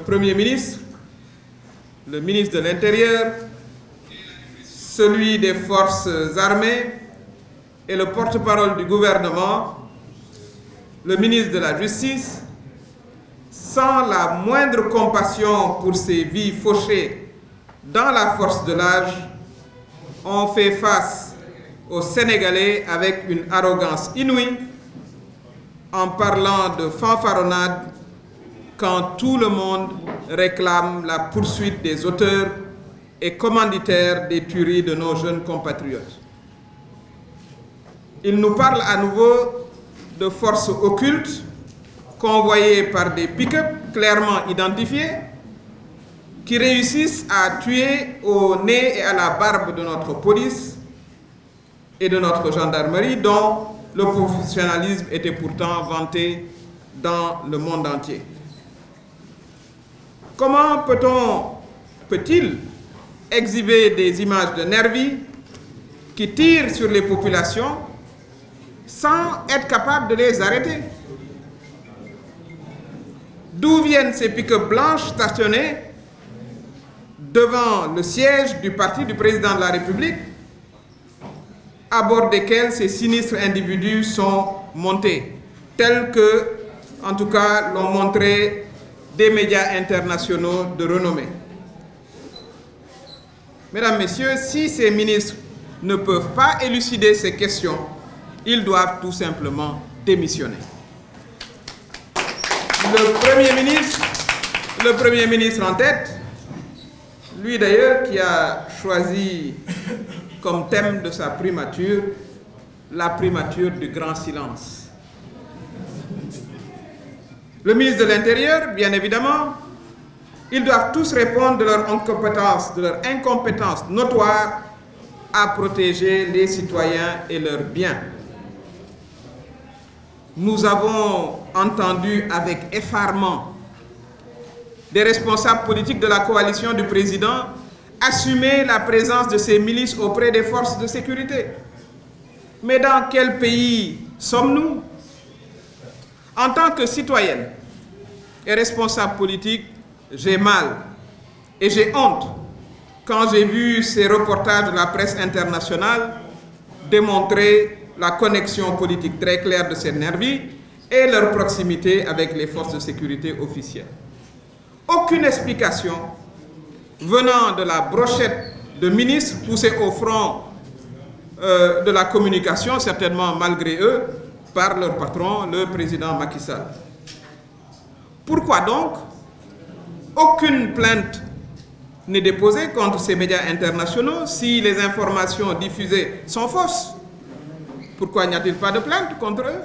Premier ministre, le ministre de l'Intérieur, celui des forces armées et le porte-parole du gouvernement, le ministre de la Justice, sans la moindre compassion pour ces vies fauchées dans la force de l'âge, ont fait face aux Sénégalais avec une arrogance inouïe en parlant de fanfaronnade quand tout le monde réclame la poursuite des auteurs et commanditaires des tueries de nos jeunes compatriotes. Il nous parle à nouveau de forces occultes convoyées par des pick-up clairement identifiés qui réussissent à tuer au nez et à la barbe de notre police et de notre gendarmerie dont le professionnalisme était pourtant vanté dans le monde entier. Comment peut-on, peut-il exhiber des images de nervis qui tirent sur les populations sans être capable de les arrêter? D'où viennent ces piques blanches stationnées devant le siège du parti du président de la République, à bord desquels ces sinistres individus sont montés, tels que, en tout cas, l'ont montré des médias internationaux de renommée. Mesdames, Messieurs, si ces ministres ne peuvent pas élucider ces questions, ils doivent tout simplement démissionner. Le Premier ministre, le Premier ministre en tête, lui d'ailleurs qui a choisi comme thème de sa primature la primature du grand silence. Le ministre de l'Intérieur, bien évidemment, ils doivent tous répondre de leur incompétence, de leur incompétence notoire à protéger les citoyens et leurs biens. Nous avons entendu avec effarement des responsables politiques de la coalition du président assumer la présence de ces milices auprès des forces de sécurité. Mais dans quel pays sommes-nous? En tant que citoyenne et responsable politique, j'ai mal et j'ai honte quand j'ai vu ces reportages de la presse internationale démontrer la connexion politique très claire de ces nervis et leur proximité avec les forces de sécurité officielles. Aucune explication venant de la brochette de ministres poussés au front euh, de la communication, certainement malgré eux, par leur patron, le président Macky Sall. Pourquoi donc aucune plainte n'est déposée contre ces médias internationaux si les informations diffusées sont fausses? Pourquoi n'y a-t-il pas de plainte contre eux?